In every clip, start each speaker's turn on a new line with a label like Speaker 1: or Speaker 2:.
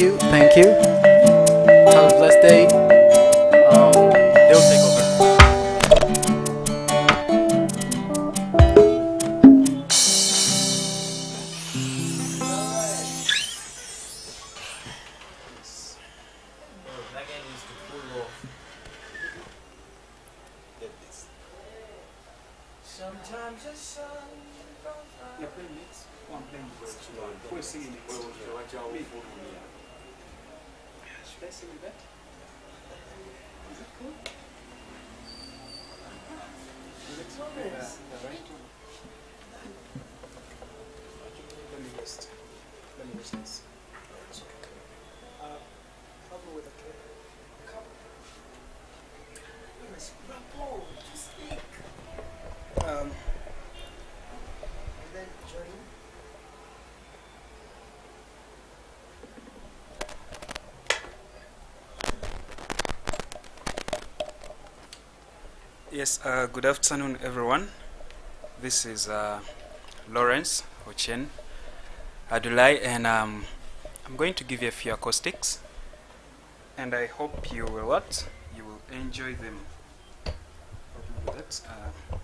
Speaker 1: You, thank you. Have a blessed day.
Speaker 2: Is it cool? Yeah, the right one. Let me just, let me just this. It's okay. Uh, I'll go with a cup.
Speaker 3: Yes, rapport, just speak.
Speaker 2: Um,
Speaker 3: And then join.
Speaker 2: Yes, uh, good afternoon, everyone. This is uh, Lawrence Ochen Adulai, and um, I'm going to give you a few acoustics, and I hope you will what? You will enjoy them. You. Uh,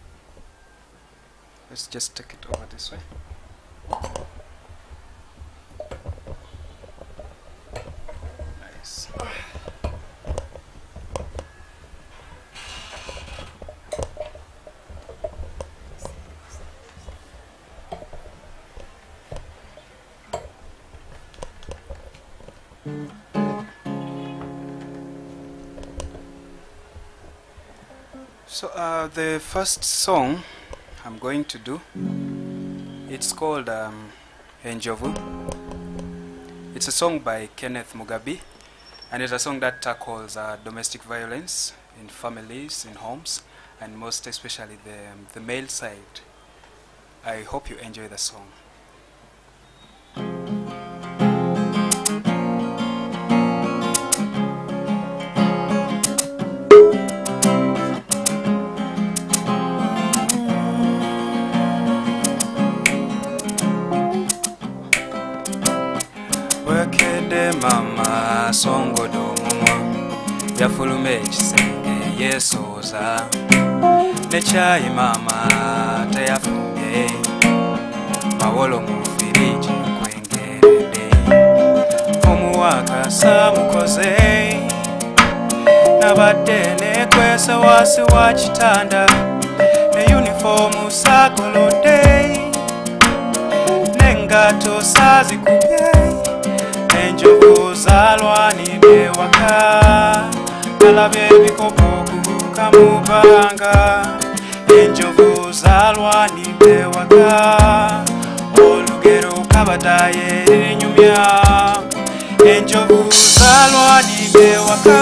Speaker 2: let's just take it over this way. Nice. So uh, the first song I'm going to do, it's called um, Enjovu. It's a song by Kenneth Mugabi, and it's a song that tackles uh, domestic violence in families, in homes, and most especially the the male side. I hope you enjoy the song. Wekedde mama songoda omumwa yafuluma ekisenge yeesooza ne kyayi maama teyafumbye mawolo mu firiji kwengeredde omuwaaka saamukoze nabadde nekwesa wansi wa kitanda ne yunifoomu saagolodde n'engato saazikubye enjovu zalwanidde waka nalabye ebikopo okubuuka mu bbanga enjovu zalwanidde waka olugero kabataye erinyumya enjovu zalwanidde waka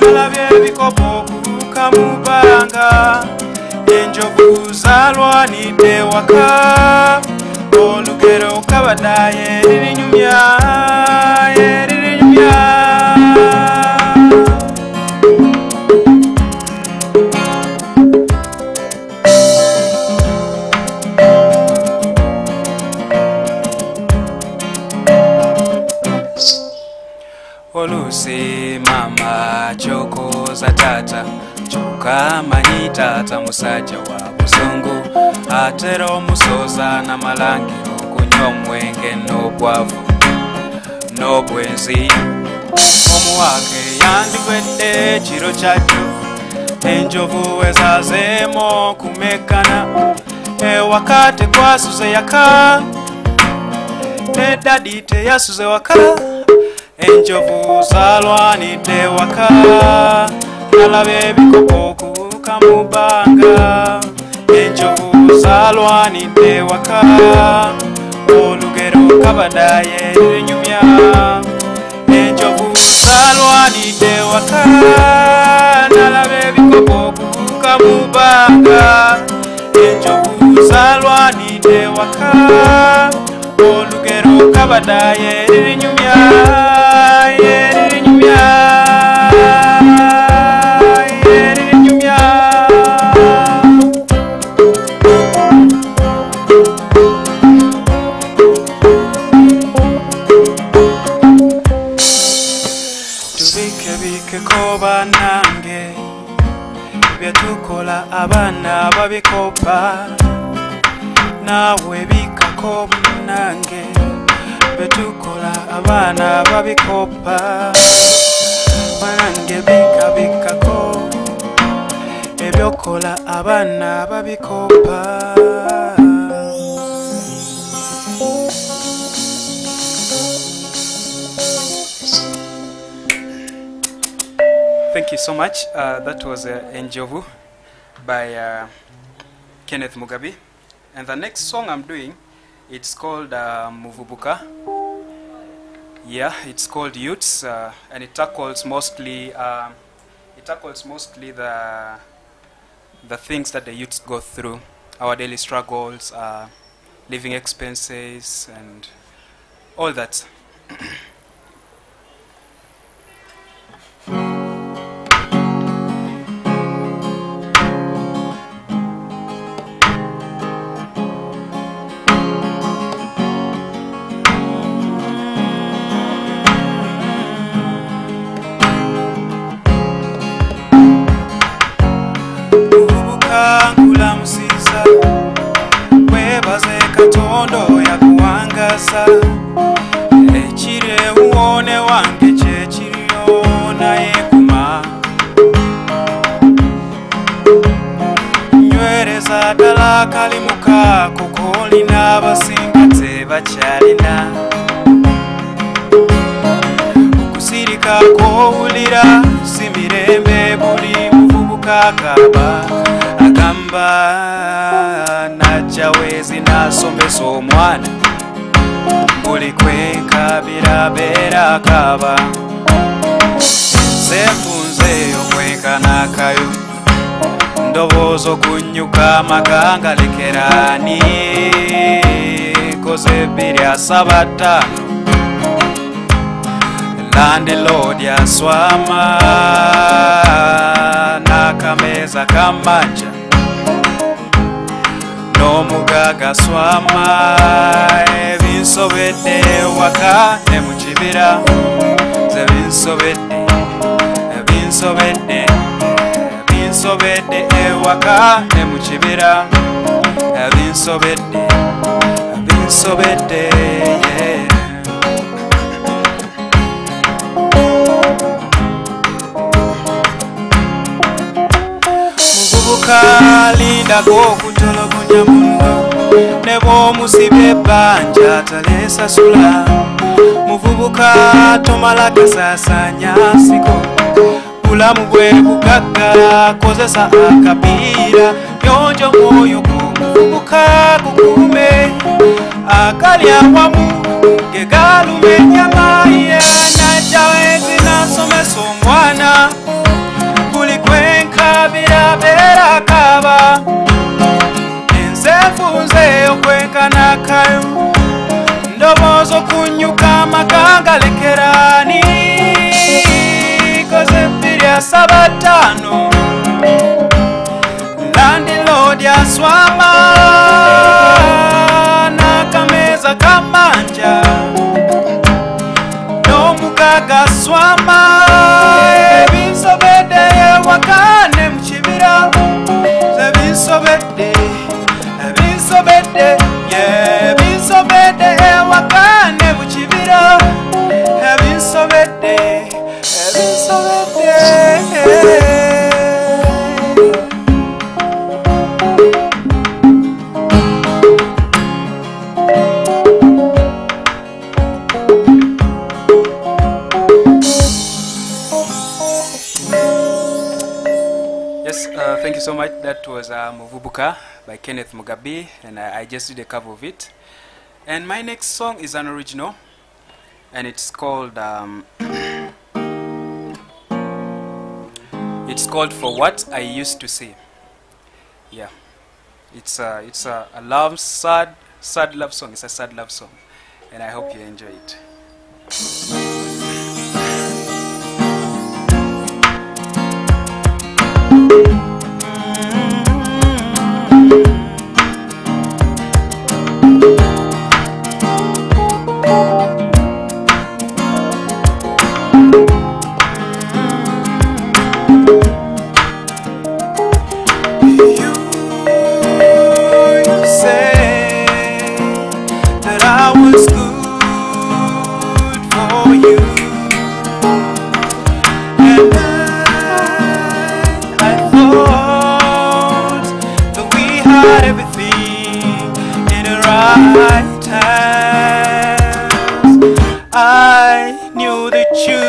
Speaker 2: nalabye ebikopo okubuuka mu bbanga enjovu zalwanidde waka olugero kabadaye eririnyumya kyokka manyi taata musajja wa busungu atera omusooza n'amalangiro okunywa omwenge n'obwavu n'obwenzi omuwaake yandiwedde ekiro kyajjo enjovu ezazeemu okumekkana ewaka tekwasuze yaka ne dadi teyasuze waka enjovu zalwanidde waka nalaba ebikopo okubuuka mu bbanga. Enjovu za zalwanidde waka olugero kabadaye linyumya enjovu zalwanidde waka nalaba ebikopo okubuuka mu bbanga. Enjovu zalwanidde waka olugero kabadaye lirinyumya tubikebikeko banange byetukola abaana babikopa. Naawe bikako abaana babikopa banange ebyokola babikopa Thank you so much. Uh, that was uh, Enjovu by uh, Kenneth Mugabi. And the next song I'm doing, it's called uh, Muvubuka. Yeah, it's called Youths, uh, and it tackles mostly uh, it tackles mostly the the things that the youths go through, our daily struggles, uh, living expenses, and all that. tebakyalina okusirika kowulira si mirembe buli muvubuka akaba agamba najjawezi nasomesa omwana buli kwenkabira beera akaba zenfunze okwenkana akayo ndowooza okunyuka amaganga lekerani koze ebbiri asaba ttaano landilodi aswama n'akameza kamanja n'omugaga swama ebinsobedde waka ne mu kibira. Ze binsobedde ebinsobedde ebinsobedde ewaka ne mu kibira. Ebinsobedde ebinsobedde yeah. muvubuka lindako okutologonya Nebo ne banja ebbanja talesasula muvubuka tomala gasaasanya nsiko bulamu bwe bugagga kozesa akapiira yonja omwoyo gwomuvubuka gukume akalya kwamu gegalume nyama yana jawezi nasomesa omwana buli kaba ensefunze okwenkanakayo so much. That was uh, Muvubuka by Kenneth Mugabi, and I, I just did a cover of it. And my next song is an original, and it's called um, it's called For What I Used to Say. Yeah, it's a it's a, a love sad sad love song. It's a sad love song, and I hope you enjoy it. Had everything in the right hands. I knew that you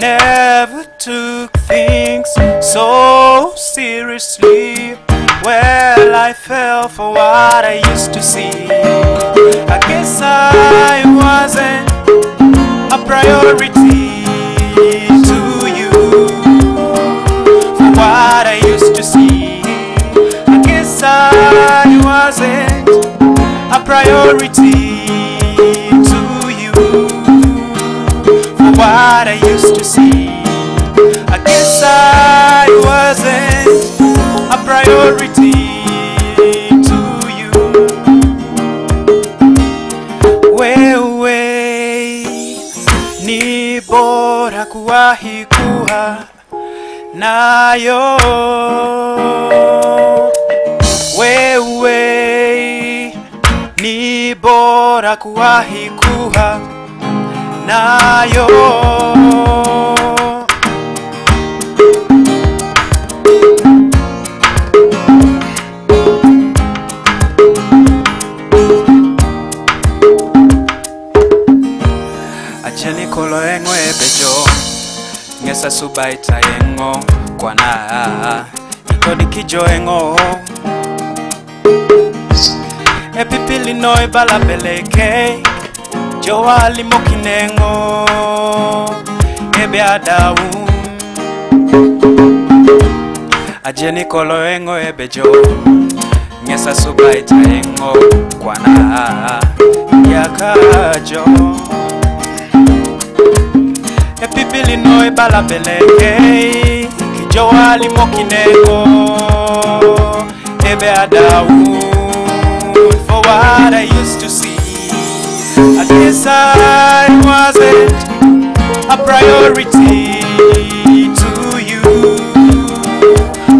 Speaker 2: never took things so seriously. Well, I fell for what I used to see. I guess I wasn't a priority a priority to you for what I used to see. I guess I wasn't a priority to you. Wewe ni bora kuwahi kuwa nayo. Wewe ni bora kuwahi kuwa nayo. Acheni kolo eng'o e bejo ng'esa subaita eng'o kwana ikodi kijo eng'o e pipili no e bala beleke jowali mokineng'o. Ebe adau. Ajeni kolo eng'o e bejo ng'esa subaita eng'o kwana. Yakajo e pipili no e bala beleke kijowali mokineng'o. Ebe adau for what I used to see I guess I wasn't a priority to you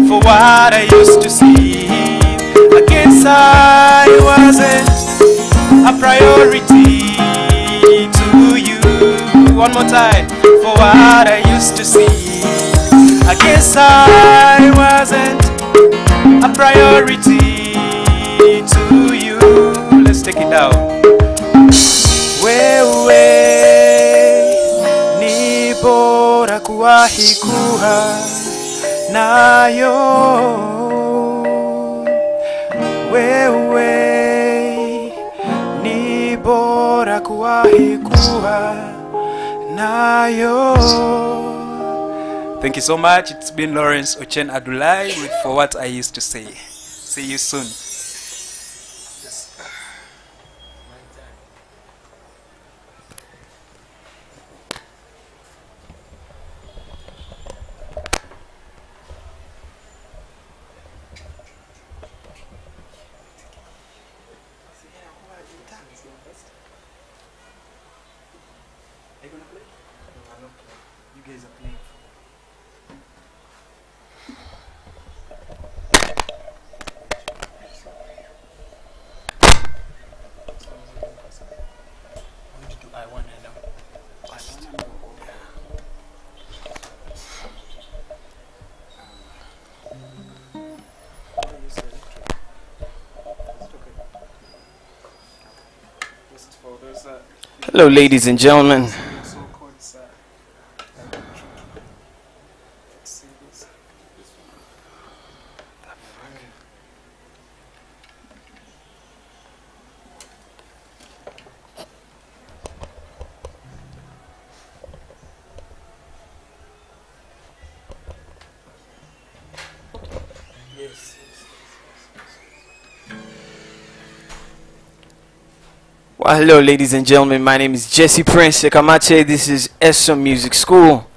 Speaker 2: for what I used to see. I guess I wasn't a priority to you. One more time for what I used to see. I guess I wasn't a priority to take it down. Wewe ni bora kuwahi kuwa nayo. Wewe ni bora kuwahi kuwa nayo. Thank you so much. It's been Lawrence Ochen Adulai with For What I Used to Say. See you soon. You
Speaker 1: Hello, ladies and gentlemen. Well, hello, ladies and gentlemen. My name is Jesse Prince Sekamache. This is Esom Music School,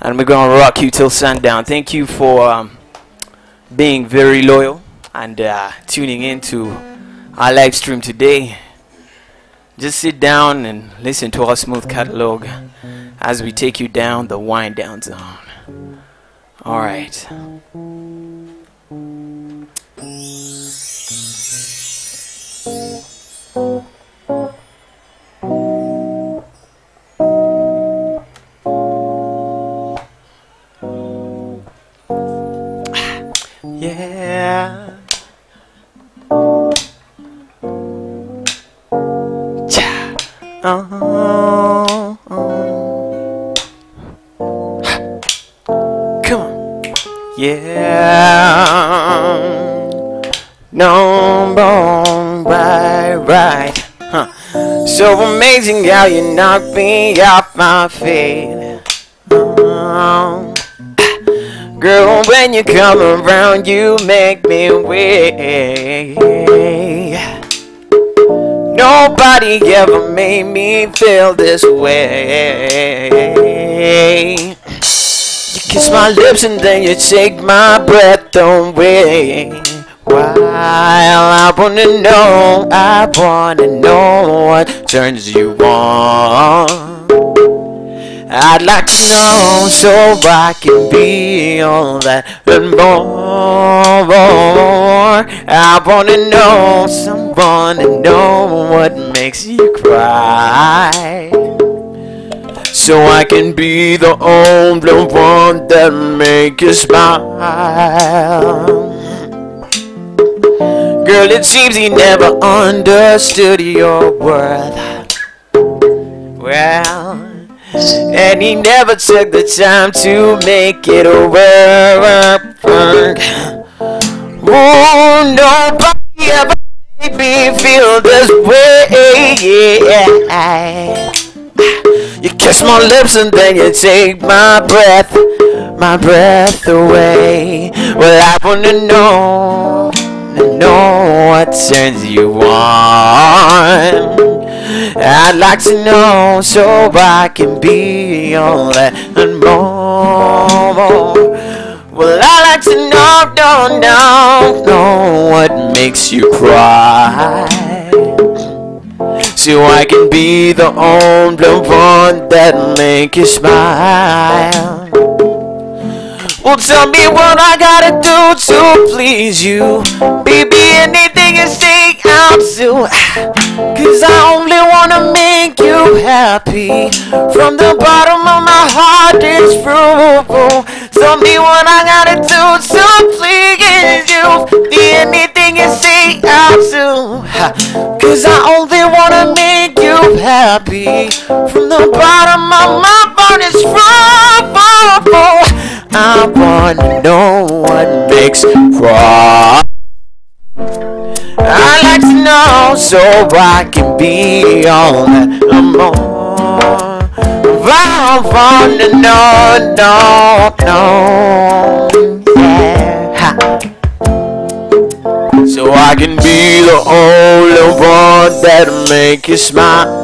Speaker 1: and we're gonna rock you till sundown. Thank you for um, being very loyal and uh, tuning in to our live stream today. Just sit down and listen to our smooth catalog as we take you down the wind down zone. All right. Right, right. Huh. So amazing how you knock me off my feet. Oh. Girl, when you come around, you make me wait. Nobody ever made me feel this way. You kiss my lips and then you take my breath away. While I wanna know, I wanna know what turns you on. I'd like to know so I can be all that and more. I wanna know someone to know what makes you cry. So I can be the only one that makes you smile. Girl, it seems he never understood your worth. Well. And he never took the time to make it work. Oh, nobody ever made me feel this way. Yeah. You kiss my lips and then you take my breath, my breath away. Well, I wanna know, know what turns you on. I'd like to know so I can be all that and more. Well, I like to know, know, know, know what makes you cry. So I can be the only one that make you smile. Well, tell me what I gotta do to please you. Baby, anything you say, I'll do. Cause I only wanna make you happy. From the bottom of my heart, it's true. Tell me what I gotta do to please you. Anything you say, I'll do. Cause I only wanna make you happy. From the bottom Wanna know what makes cry. I like to know so I can be all that I'm on. I wanna know, no, no, yeah. Ha. So I can be the only one that make you smile.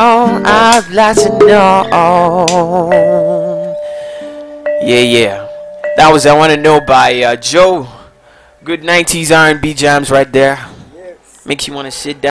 Speaker 1: Know. I'd like to know. Yeah, yeah. That was I Wanna Know by uh, Joe. Good 90s R&B jams right there.
Speaker 3: yes.
Speaker 1: Makes you wanna sit down.